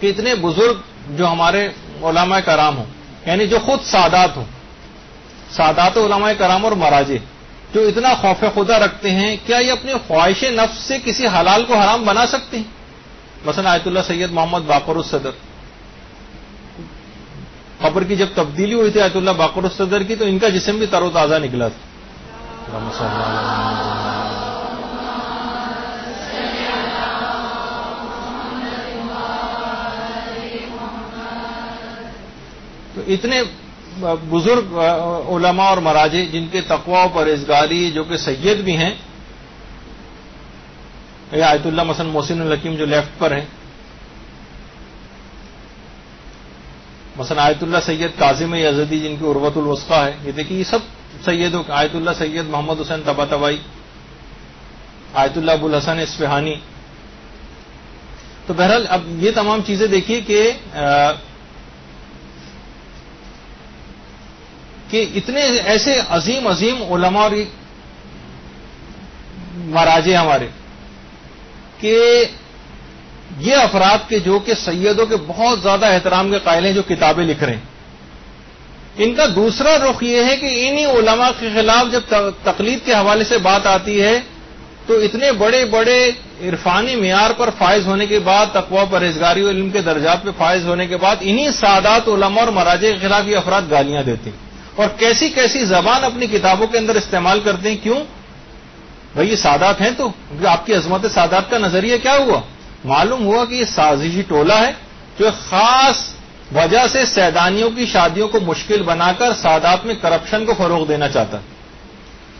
کہ اتنے بزرگ جو ہمارے علماء کرام ہوں یعنی جو خود سادات ہوں، سادات علماء کرام اور مراجے جو اتنا خوف خدا رکھتے ہیں، کیا یہ اپنی خواہش نفس سے کسی حلال کو حرام بنا سکتے ہیں؟ مثلا آیت اللہ سید محمد باقر الصدر۔ خبر کی جب تبدیلی ہوئی تھی آیت اللہ باقر الصدر کی، تو ان کا جسم بھی تر و تازہ نکلا تھا۔ اتنے بزرگ علماء اور مراجے جن کے تقوا و پرہزگاری جو کہ سید بھی ہیں یا آیت اللہ مثلا محسن الحکیم جو لیفٹ پر ہیں۔ مثلا آیت اللہ سید کاظم یزدی جن کی عروت الوسقہ ہے، یہ دیکھیے، یہ سب سیدوں آیت اللہ سید محمد حسین تبا تبائی آیت اللہ ابو الحسن اسفہانی تو بہرحال اب یہ تمام چیزیں دیکھیے کہ کہ اتنے ایسے عظیم عظیم علماء اور مراجے ہمارے، کہ یہ افراد کے جو کہ سیدوں کے بہت زیادہ احترام کے قائل ہیں جو کتابیں لکھ رہے ہیں۔ ان کا دوسرا رخ یہ ہے کہ انہی علماء کے خلاف جب تقلید کے حوالے سے بات آتی ہے، تو اتنے بڑے بڑے عرفانی معیار پر فائز ہونے کے بعد تقوا پرہزگاری اور علم کے درجات پہ فائز ہونے کے بعد، انہی سادات علماء اور مراجے کے خلاف یہ افراد گالیاں دیتے ہیں۔ اور کیسی کیسی زبان اپنی کتابوں کے اندر استعمال کرتے ہیں، کیوں؟ بھائی، یہ سادات ہیں تو آپ کی عظمت سادات کا نظریہ کیا ہوا؟ معلوم ہوا کہ یہ سازشی ٹولہ ہے جو خاص وجہ سے سیدانیوں کی شادیوں کو مشکل بنا کر سادات میں کرپشن کو فروغ دینا چاہتا۔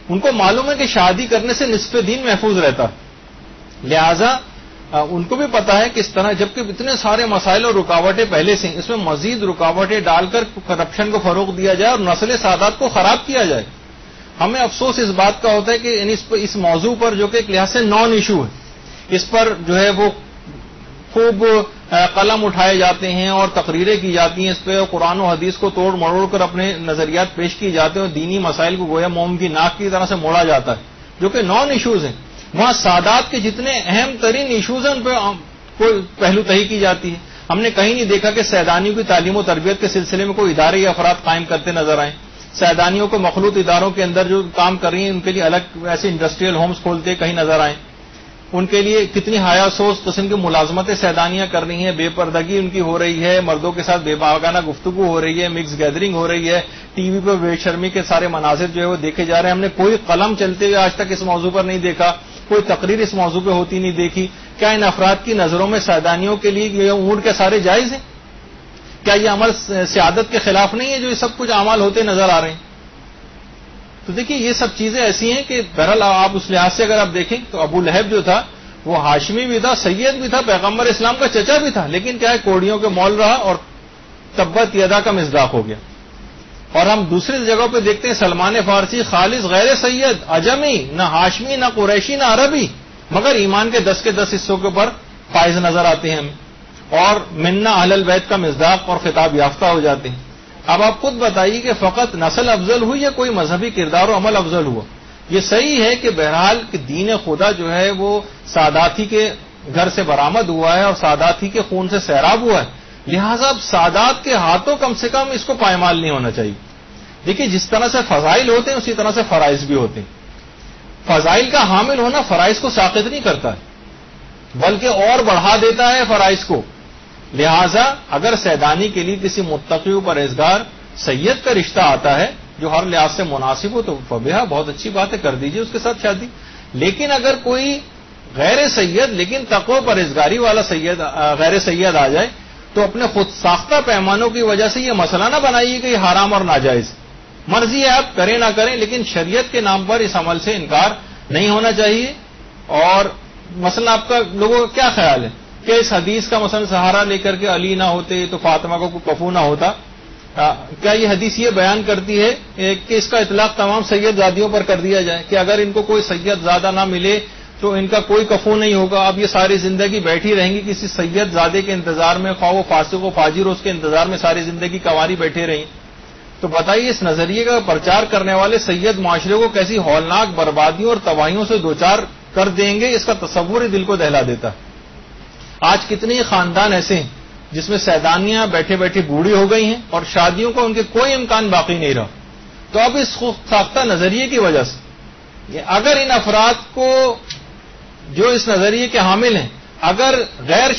ان کو معلوم ہے کہ شادی کرنے سے نصف دین محفوظ رہتا۔ لہذا ان کو بھی پتا ہے کہ اس طرح، جبکہ اتنے سارے مسائل اور رکاوٹیں پہلے سے اس میں مزید رکاوٹیں ڈال کر کرپشن کو فروغ دیا جائے اور نسل سادات کو خراب کیا جائے۔ ہمیں افسوس اس بات کا ہوتا ہے کہ یعنی اس موضوع پر جو کہ ایک لحاظ سے نان ایشو ہے۔ اس پر جو ہے وہ خوب قلم اٹھائے جاتے ہیں اور تقریریں کی جاتی ہیں اس پہ قرآن و حدیث کو توڑ مروڑ کر اپنے نظریات پیش کی جاتے ہیں اور دینی مسائل کو گویا موم کی ناک کی طرح سے موڑا جاتا ہے۔ جو کہ نان ایشوز ہیں۔ وہاں سادات کے جتنے اہم ترین ایشوز ہیں، ان پہ کوئی پہلو تہی کی جاتی ہے۔ ہم نے کہیں نہیں دیکھا کہ سیدانیوں کی تعلیم و تربیت کے سلسلے میں کوئی ادارے یا افراد قائم کرتے نظر آئیں۔ سیدانیوں کو مخلوط اداروں کے اندر جو کام کر رہی ہیں، ان کے لیے الگ ایسے انڈسٹریل ہومز کھولتے کہیں نظر آئیں۔ ان کے لیے کتنی حیا سوز قسم کی ملازمتیں سیدانیاں کر رہی ہیں۔ بے پردگی ان کی ہو رہی ہے، مردوں کے ساتھ بے باغانہ گفتگو ہو رہی ہے مکس گیدرنگ ہو رہی ہے۔ ٹی وی پہ بے شرمی کے سارے مناظر جو ہے وہ دیکھے جا رہے ہیں۔ ہم نے کوئی قلم چلتے ہوئے آج تک اس موضوع پر نہیں دیکھا۔ کوئی تقریر اس موضوع پہ ہوتی نہیں دیکھی۔ کیا ان افراد کی نظروں میں سیدانیوں کے لیے یہ اونٹ کے سارے جائز ہیں؟ کیا یہ عمل سیادت کے خلاف نہیں ہے جو یہ سب کچھ اعمال ہوتے نظر آ رہے ہیں؟ تو دیکھیے، یہ سب چیزیں ایسی ہیں کہ بہرحال آپ اس لحاظ سے اگر آپ دیکھیں تو ابو لہب جو تھا، وہ ہاشمی بھی تھا، سید بھی تھا، پیغمبر اسلام کا چچا بھی تھا، لیکن کیا ہے، کوڑیوں کے مول رہا اور تبت یدا کا مزداق ہو گیا۔ اور ہم دوسری جگہوں پہ دیکھتے ہیں سلمان فارسی، خالص، غیر سید، اجمی، نہ ہاشمی، نہ قریشی، نہ عربی، مگر ایمان کے دس کے دس حصوں کے اوپر فائز نظر آتے ہیں ہمیں اور منا اہل البید کا مزداق اور خطاب یافتہ ہو جاتے ہیں۔ اب آپ خود بتائیے کہ فقط نسل افضل ہوئی یا کوئی مذہبی کردار و عمل افضل ہوا؟ یہ صحیح ہے کہ بہرحال کہ دین خدا جو ہے وہ ساداتی کے گھر سے برامد ہوا ہے اور ساداتی کے خون سے سیراب ہوا ہے۔ لہذا اب سادات کے ہاتھوں کم سے کم اس کو پائمال نہیں ہونا چاہیے۔ دیکھیے، جس طرح سے فضائل ہوتے ہیں، اسی طرح سے فرائض بھی ہوتے ہیں۔ فضائل کا حامل ہونا فرائض کو ساقت نہیں کرتا ہے، بلکہ اور بڑھا دیتا ہے فرائض کو۔ لہذا اگر سیدانی کے لیے کسی متقی پرہیزگار سید کا رشتہ آتا ہے، جو ہر لحاظ سے مناسب ہو، تو فبیہ بہت اچھی بات ہے، کر دیجیے اس کے ساتھ شادی۔ لیکن اگر کوئی غیر سید، لیکن تقو پرہیزگاری والا سید، غیر سید آ جائے تو اپنے خود ساختہ پیمانوں کی وجہ سے یہ مسئلہ نہ بنائیے کہ یہ حرام اور ناجائز۔ مرضی ہے آپ کریں نہ کریں، لیکن شریعت کے نام پر اس عمل سے انکار نہیں ہونا چاہیے۔ اور مثلا آپ کا، لوگوں کا کیا خیال ہے؟ کہ اس حدیث کا مثلا سہارا لے کر کے علی نہ ہوتے، تو فاطمہ کو کفو نہ ہوتا۔ کیا یہ حدیث یہ بیان کرتی ہے کہ اس کا اطلاق تمام سید زادیوں پر کر دیا جائے؟ کہ اگر ان کو کوئی سید زیادہ نہ ملے تو ان کا کوئی کفو نہیں ہوگا۔ اب یہ ساری زندگی بیٹھی رہیں گی۔ کسی سید زادے کے انتظار میں، خواہ و فاسق و فاجر اس کے انتظار میں ساری زندگی کواری بیٹھے رہیں۔ تو بتائیے، اس نظریے کا پرچار کرنے والے سید معاشرے کو کیسی ہولناک بربادیوں اور تباہیوں سے دوچار کر دیں گے؟ اس کا تصور ہی دل کو دہلا دیتا۔ آج کتنے خاندان ایسے ہیں جس میں سیدانیاں بیٹھے بیٹھے بوڑھی ہو گئی ہیں اور شادیوں کا ان کے کوئی امکان باقی نہیں رہا۔ تو اب اس ساختہ نظریے کی وجہ سے اگر ان افراد کو جو اس نظریے کے حامل ہیں، اگر غیر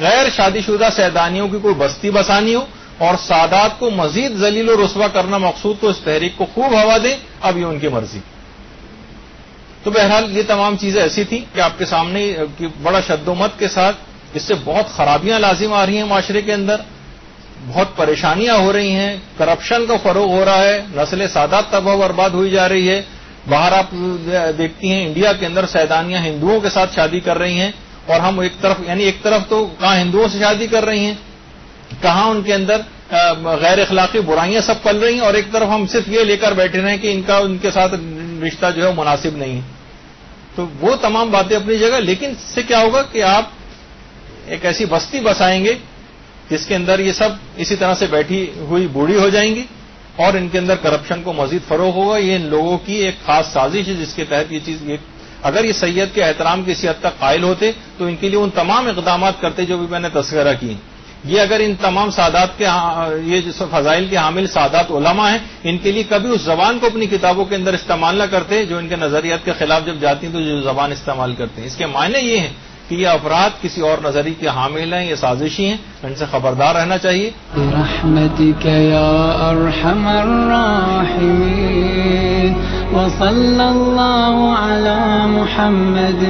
غیر شادی شدہ سیدانیوں کی کوئی بستی بسانی ہو اور سادات کو مزید ذلیل و رسوا کرنا مقصود تو اس تحریک کو خوب ہوا دیں، اب یہ ان کی مرضی۔ تو بہرحال یہ تمام چیزیں ایسی تھیں کہ آپ کے سامنے بڑا شد و مت کے ساتھ اس سے بہت خرابیاں لازم آ رہی ہیں معاشرے کے اندر۔ بہت پریشانیاں ہو رہی ہیں کرپشن کا فروغ ہو رہا ہے، نسل سادات تباہ برباد ہوئی جا رہی ہے۔ باہر آپ دیکھتی ہیں انڈیا کے اندر سیدانیاں ہندوؤں کے ساتھ شادی کر رہی ہیں اور ہم ایک طرف یعنی ایک طرف تو کہاں ہندوؤں سے شادی کر رہی ہیں، کہاں ان کے اندر غیر اخلاقی برائیاں سب پل رہی ہیں اور ایک طرف ہم صرف یہ لے کر بیٹھے رہے کہ ان کا، ان کے ساتھ رشتہ جو ہے مناسب نہیں ہے۔ تو وہ تمام باتیں اپنی جگہ، لیکن اس سے کیا ہوگا کہ آپ ایک ایسی بستی بسائیں گے جس کے اندر یہ سب اسی طرح سے بیٹھی ہوئی بوڑھی ہو جائیں گی۔ اور ان کے اندر کرپشن کو مزید فروغ ہوگا. یہ ان لوگوں کی ایک خاص سازش ہے جس کے تحت یہ چیز یہ اگر یہ سید کے احترام کسی حد تک قائل ہوتے تو ان کے لیے ان تمام اقدامات کرتے جو بھی میں نے تذکرہ کی یہ اگر ان تمام سادات کے ہاں- یہ جو فضائل کے حامل سادات علماء ہیں، ان کے لیے کبھی اس زبان کو اپنی کتابوں کے اندر استعمال نہ کرتے جو ان کے نظریات کے خلاف جب جاتی ہیں تو جو زبان استعمال کرتے ہیں۔ اس کے معنی یہ ہیں کہ یہ افراد کسی اور نظری کے حامل ہیں، یہ سازشی ہیں، ان سے خبردار رہنا چاہیے۔ محمد